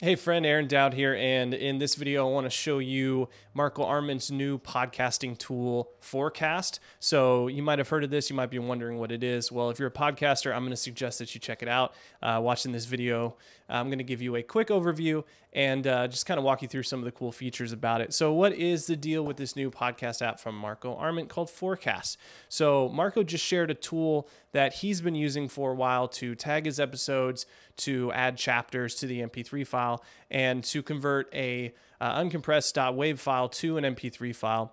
Hey friend, Aaron Dowd here, and in this video I want to show you Marco Arment's new podcasting tool, Forecast. So you might have heard of this, you might be wondering what it is. Well, if you're a podcaster, I'm going to suggest that you check it out. Uh, watching this video, I'm going to give you a quick overview and uh, just kind of walk you through some of the cool features about it. So what is the deal with this new podcast app from Marco Arment called Forecast? So Marco just shared a tool that he's been using for a while to tag his episodes, to add chapters to the MP3 file, and to convert a uh, uncompressed .wav file to an MP3 file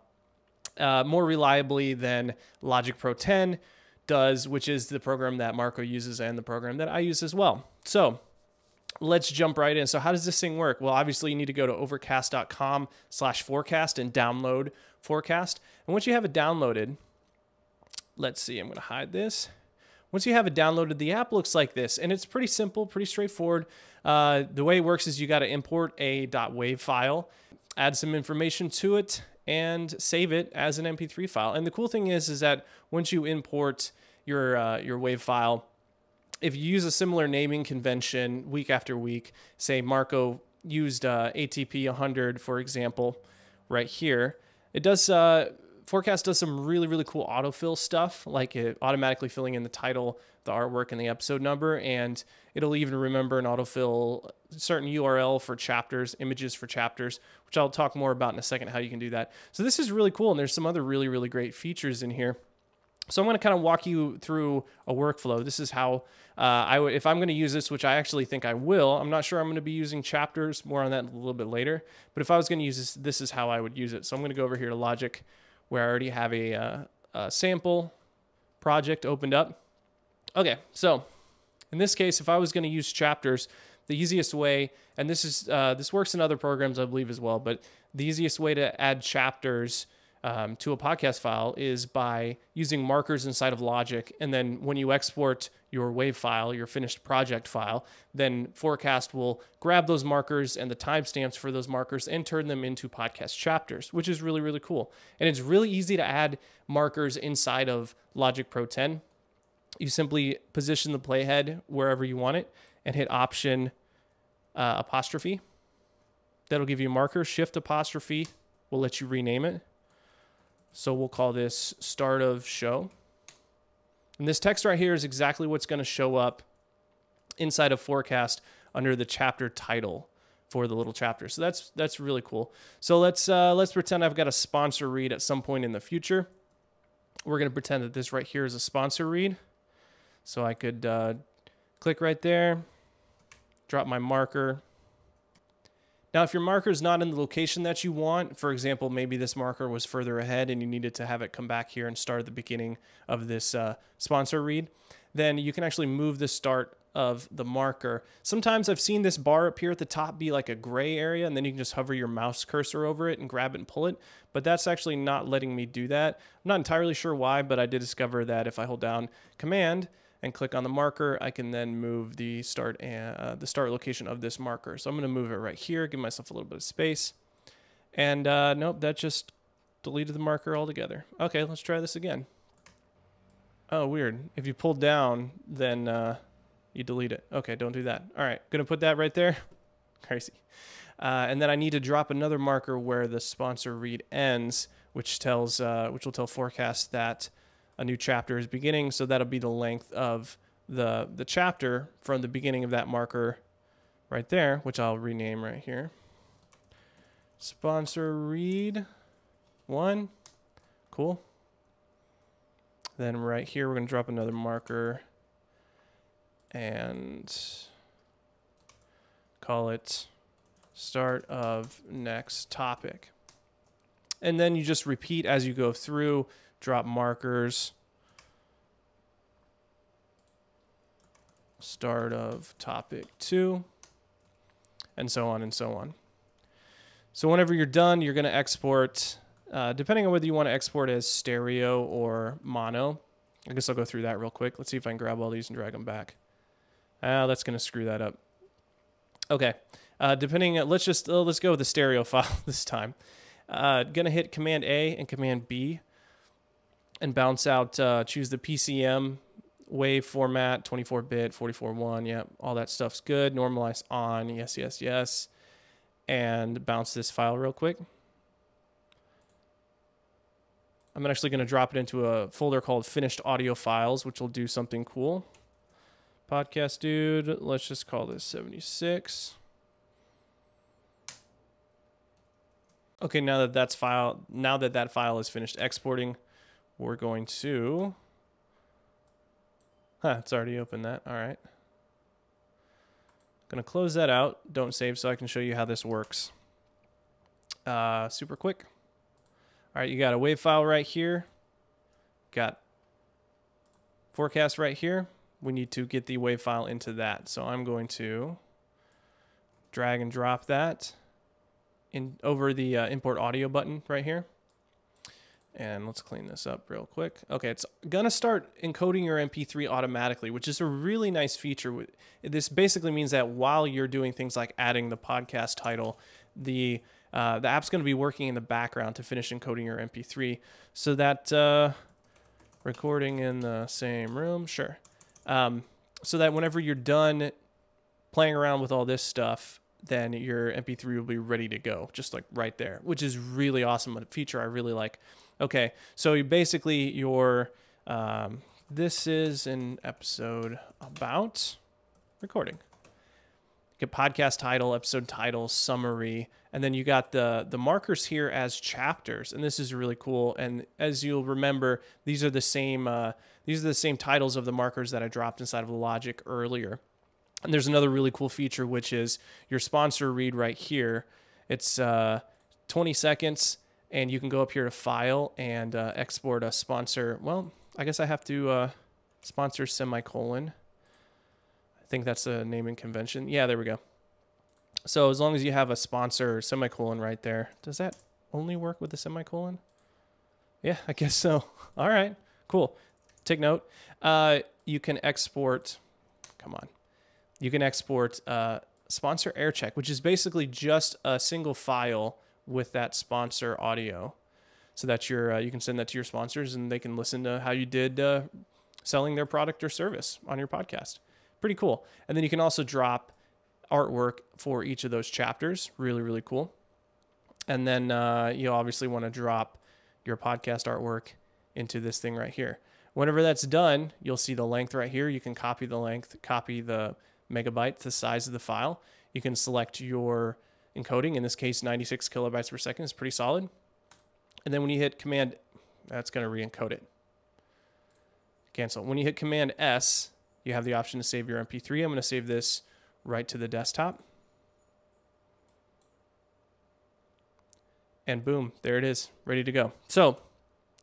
uh, more reliably than Logic Pro 10 does, which is the program that Marco uses and the program that I use as well. So let's jump right in. So how does this thing work? Well, obviously you need to go to overcast.com slash forecast and download forecast. And once you have it downloaded, let's see, I'm going to hide this. Once you have it downloaded, the app looks like this, and it's pretty simple, pretty straightforward. Uh, the way it works is you got to import a .wav file, add some information to it, and save it as an MP3 file. And the cool thing is, is that once you import your uh, your WAV file, if you use a similar naming convention week after week, say Marco used uh, ATP 100 for example, right here, it does uh, Forecast does some really, really cool autofill stuff, like it automatically filling in the title, the artwork, and the episode number. And it'll even remember and autofill certain URL for chapters, images for chapters, which I'll talk more about in a second how you can do that. So this is really cool. And there's some other really, really great features in here. So I'm going to kind of walk you through a workflow. This is how uh, I would, if I'm going to use this, which I actually think I will. I'm not sure I'm going to be using chapters. More on that a little bit later. But if I was going to use this, this is how I would use it. So I'm going to go over here to Logic where I already have a, uh, a sample project opened up. Okay, so in this case, if I was going to use chapters, the easiest way, and this is uh, this works in other programs, I believe as well, but the easiest way to add chapters um, to a podcast file is by using markers inside of Logic. And then when you export your WAV file, your finished project file, then Forecast will grab those markers and the timestamps for those markers and turn them into podcast chapters, which is really, really cool. And it's really easy to add markers inside of Logic Pro 10. You simply position the playhead wherever you want it and hit Option uh, apostrophe. That'll give you a marker. Shift apostrophe will let you rename it. So we'll call this start of show. And this text right here is exactly what's going to show up inside of forecast under the chapter title for the little chapter. So that's that's really cool. So let's uh, let's pretend I've got a sponsor read at some point in the future. We're going to pretend that this right here is a sponsor read. So I could uh, click right there, drop my marker, now, if your marker is not in the location that you want, for example, maybe this marker was further ahead and you needed to have it come back here and start at the beginning of this uh, sponsor read, then you can actually move the start of the marker. Sometimes I've seen this bar up here at the top be like a gray area and then you can just hover your mouse cursor over it and grab it and pull it. But that's actually not letting me do that. I'm not entirely sure why, but I did discover that if I hold down command and click on the marker, I can then move the start and uh, the start location of this marker. So I'm going to move it right here, give myself a little bit of space. And uh, nope, that just deleted the marker altogether. Okay, let's try this again. Oh, weird. If you pull down, then uh, you delete it. Okay, don't do that. All right, gonna put that right there. Crazy. Uh, and then I need to drop another marker where the sponsor read ends, which tells, uh, which will tell forecast that a new chapter is beginning. So that'll be the length of the, the chapter from the beginning of that marker right there, which I'll rename right here. Sponsor read one. Cool. Then right here, we're going to drop another marker and call it start of next topic. And then you just repeat as you go through drop markers, start of topic two, and so on and so on. So whenever you're done, you're going to export, uh, depending on whether you want to export as stereo or mono. I guess I'll go through that real quick. Let's see if I can grab all these and drag them back. Ah, that's going to screw that up. Okay. Uh, depending, let's just, uh, let's go with the stereo file this time. Uh, gonna hit Command A and Command B and bounce out, uh, choose the PCM wave format, 24 bit, 44 1. Yeah, all that stuff's good. Normalize on. Yes, yes, yes. And bounce this file real quick. I'm actually going to drop it into a folder called finished audio files, which will do something cool. Podcast dude, let's just call this 76. Okay, now that that's file, now that that file is finished exporting, we're going to, huh, it's already opened that. All right. Gonna close that out. Don't save so I can show you how this works. Uh, super quick. All right, you got a wave file right here. Got forecast right here. We need to get the wave file into that. So I'm going to drag and drop that in over the uh, import audio button right here. And let's clean this up real quick. Okay, it's gonna start encoding your MP3 automatically, which is a really nice feature. This basically means that while you're doing things like adding the podcast title, the uh, the app's gonna be working in the background to finish encoding your MP3. So that uh, recording in the same room, sure. Um, so that whenever you're done playing around with all this stuff, then your MP3 will be ready to go, just like right there, which is really awesome. A feature I really like. Okay, so you basically your um, this is an episode about recording. Get podcast title, episode title, summary, and then you got the the markers here as chapters, and this is really cool. And as you'll remember, these are the same uh, these are the same titles of the markers that I dropped inside of the Logic earlier. And there's another really cool feature, which is your sponsor read right here. It's uh, 20 seconds, and you can go up here to File and uh, export a sponsor. Well, I guess I have to uh, sponsor semicolon. I think that's a naming convention. Yeah, there we go. So as long as you have a sponsor semicolon right there, does that only work with the semicolon? Yeah, I guess so. All right, cool. Take note. Uh, you can export, come on you can export uh, sponsor air check, which is basically just a single file with that sponsor audio, so that you're uh, you can send that to your sponsors and they can listen to how you did uh, selling their product or service on your podcast. Pretty cool. And then you can also drop artwork for each of those chapters. Really, really cool. And then uh, you obviously want to drop your podcast artwork into this thing right here. Whenever that's done, you'll see the length right here. You can copy the length, copy the megabyte, the size of the file. You can select your encoding. In this case, 96 kilobytes per second is pretty solid. And then when you hit Command, that's going to re-encode it. Cancel. When you hit Command S, you have the option to save your MP3. I'm going to save this right to the desktop. And boom, there it is, ready to go. So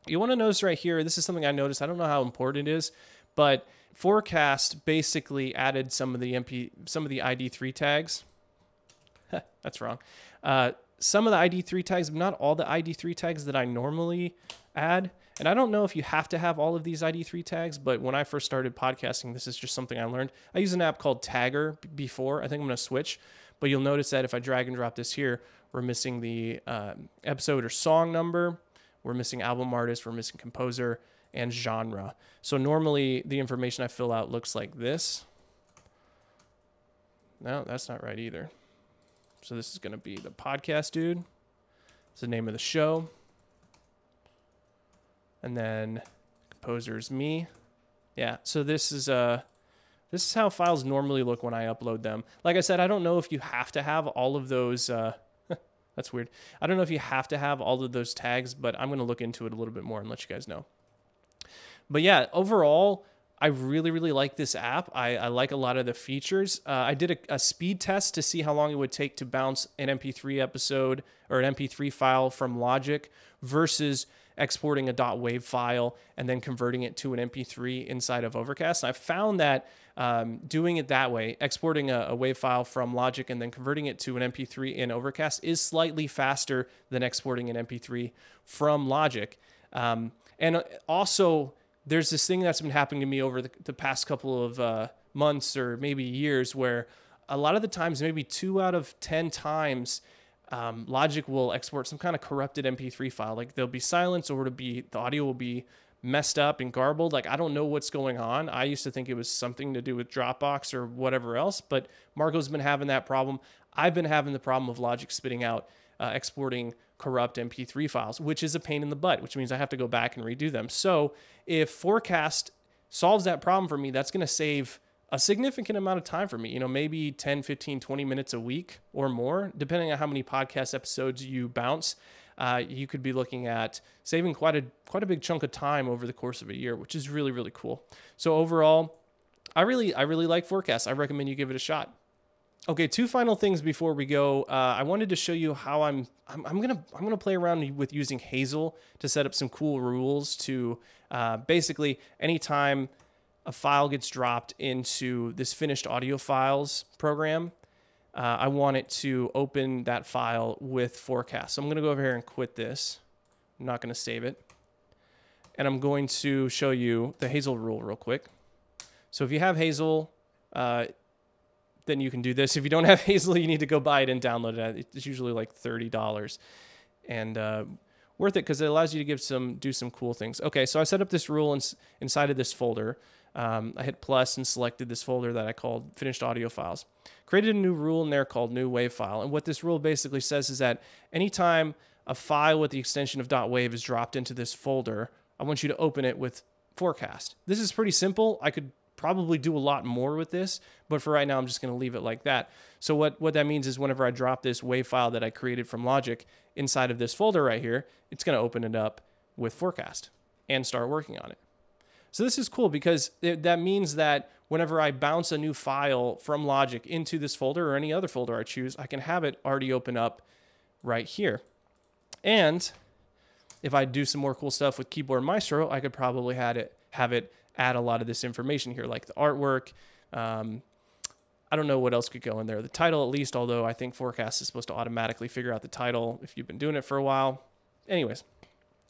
you want to notice right here, this is something I noticed. I don't know how important it is, but Forecast basically added some of the MP, some of the ID3 tags. That's wrong. Uh, some of the ID3 tags, but not all the ID3 tags that I normally add. And I don't know if you have to have all of these ID3 tags, but when I first started podcasting, this is just something I learned. I use an app called Tagger before. I think I'm going to switch, but you'll notice that if I drag and drop this here, we're missing the uh, episode or song number. We're missing album artist. We're missing composer and genre. So normally the information I fill out looks like this. No, that's not right either. So this is going to be the podcast dude. It's the name of the show. And then composer's me. Yeah, so this is uh this is how files normally look when I upload them. Like I said, I don't know if you have to have all of those uh that's weird. I don't know if you have to have all of those tags, but I'm going to look into it a little bit more and let you guys know. But yeah, overall, I really, really like this app. I, I like a lot of the features. Uh, I did a, a, speed test to see how long it would take to bounce an MP3 episode or an MP3 file from Logic versus exporting a .wav file and then converting it to an MP3 inside of Overcast. And I found that um, doing it that way, exporting a, a WAV file from Logic and then converting it to an MP3 in Overcast is slightly faster than exporting an MP3 from Logic. Um, and also, there's this thing that's been happening to me over the, the past couple of uh, months or maybe years where a lot of the times, maybe two out of 10 times, um, Logic will export some kind of corrupted MP3 file. Like there'll be silence or it'll be, the audio will be messed up and garbled. Like I don't know what's going on. I used to think it was something to do with Dropbox or whatever else, but Marco's been having that problem. I've been having the problem of Logic spitting out uh, exporting corrupt MP3 files, which is a pain in the butt, which means I have to go back and redo them. So if Forecast solves that problem for me, that's going to save a significant amount of time for me, you know, maybe 10, 15, 20 minutes a week or more, depending on how many podcast episodes you bounce. Uh, you could be looking at saving quite a quite a big chunk of time over the course of a year, which is really really cool. So overall, I really I really like Forecast. I recommend you give it a shot. Okay, two final things before we go. Uh, I wanted to show you how I'm, I'm, I'm gonna I'm gonna play around with using Hazel to set up some cool rules to uh, basically anytime a file gets dropped into this finished audio files program, uh, I want it to open that file with forecast. So I'm to go over here and quit this. I'm not to save it. And I'm going to show you the Hazel rule real quick. So if you have Hazel, uh, then you can do this. If you don't have Hazel, you need to go buy it and download it. It's usually like $30 and uh, worth it because it allows you to give some, do some cool things. Okay, so I set up this rule in, inside of this folder um, I hit plus and selected this folder that I called finished audio files. Created a new rule in there called new wave file. And what this rule basically says is that anytime a file with the extension of .wave is dropped into this folder, I want you to open it with forecast. This is pretty simple. I could probably do a lot more with this, but for right now, I'm just going to leave it like that. So what, what that means is whenever I drop this wave file that I created from Logic inside of this folder right here, it's going to open it up with forecast and start working on it. So this is cool because it, that means that whenever I bounce a new file from Logic into this folder or any other folder I choose, I can have it already open up right here. And if I do some more cool stuff with Keyboard Maestro, I could probably have it, have it add a lot of this information here, like the artwork. Um, I don't know what else could go in there. The title, at least, although I think Forecast is supposed to automatically figure out the title if you've been doing it for a while. Anyways,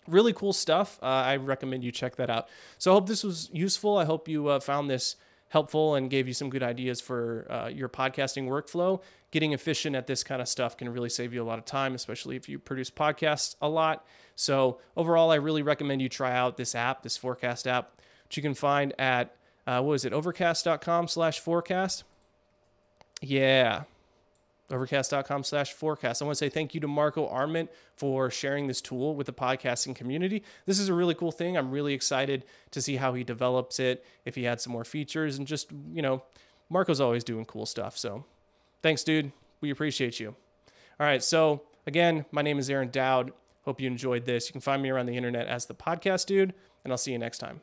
really cool stuff. Uh, I recommend you check that out. So I hope this was useful. I hope you uh, found this helpful and gave you some good ideas for uh, your podcasting workflow. Getting efficient at this kind of stuff can really save you a lot of time, especially if you produce podcasts a lot. So overall, I really recommend you try out this app, this forecast app, which you can find at uh, what is it, overcast.com slash forecast. Yeah, overcast.com slash forecast. I want to say thank you to Marco Arment for sharing this tool with the podcasting community. This is a really cool thing. I'm really excited to see how he develops it, if he adds some more features, and just, you know, Marco's always doing cool stuff. So thanks, dude. We appreciate you. All right. So again, my name is Aaron Dowd. Hope you enjoyed this. You can find me around the internet as the podcast dude, and I'll see you next time.